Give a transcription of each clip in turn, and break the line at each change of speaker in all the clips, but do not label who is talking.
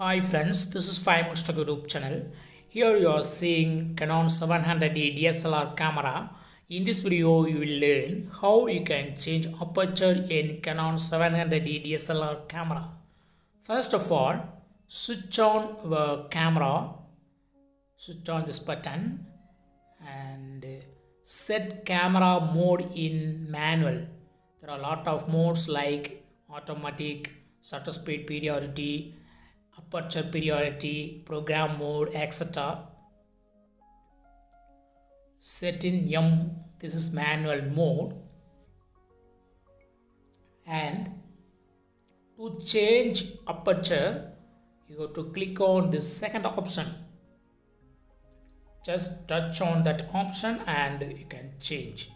Hi friends, this is 5 Minutes YouTube channel. Here you are seeing Canon 700D DSLR camera. In this video, you will learn how you can change aperture in Canon 700D DSLR camera. First of all, switch on the camera, switch on this button and set camera mode in manual. There are a lot of modes like automatic, shutter speed priority, aperture priority, program mode, etc. Set in M, this is manual mode. And to change aperture, you have to click on this second option. Just touch on that option and you can change.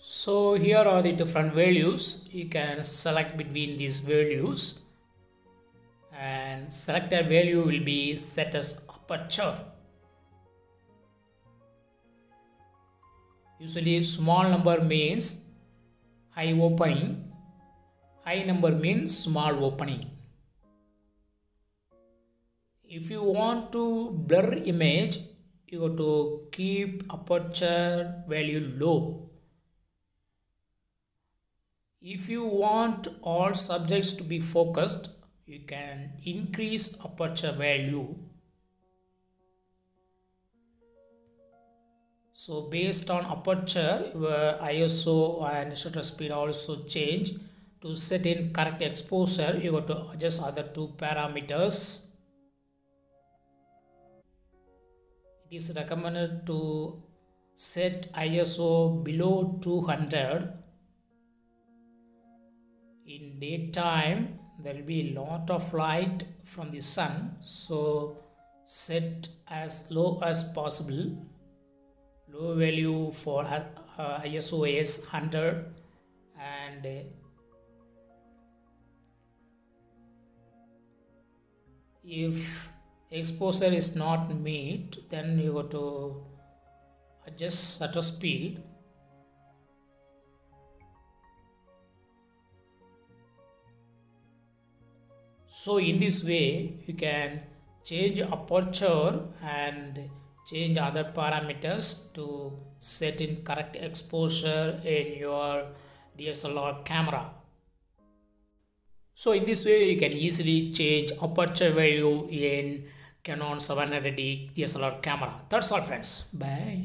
So here are the different values. You can select between these values and selected value will be set as aperture. Usually small number means high opening, high number means small opening. If you want to blur image, you have to keep aperture value low. If you want all subjects to be focused, you can increase aperture value. So based on aperture your iso and shutter speed also change. To set in correct exposure you got to adjust other two parameters. It is recommended to set iso below 200 in daytime there will be a lot of light from the sun so set as low as possible. Low value for uh, ISO is 100 and uh, if exposure is not met then you have to adjust shutter speed so in this way you can change aperture and change other parameters to set in correct exposure in your DSLR camera. So in this way you can easily change aperture value in Canon 700D DSLR camera. That's all friends. Bye